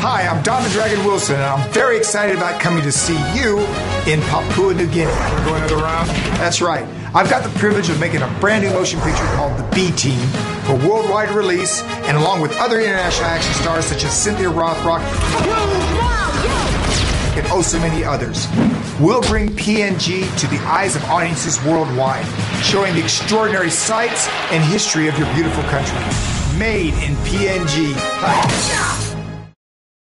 Hi, I'm Don the Dragon Wilson, and I'm very excited about coming to see you in Papua New Guinea. We're going another round? That's right. I've got the privilege of making a brand new motion picture called The B Team for worldwide release, and along with other international action stars such as Cynthia Rothrock and oh so many others. We'll bring PNG to the eyes of audiences worldwide, showing the extraordinary sights and history of your beautiful country. Made in PNG.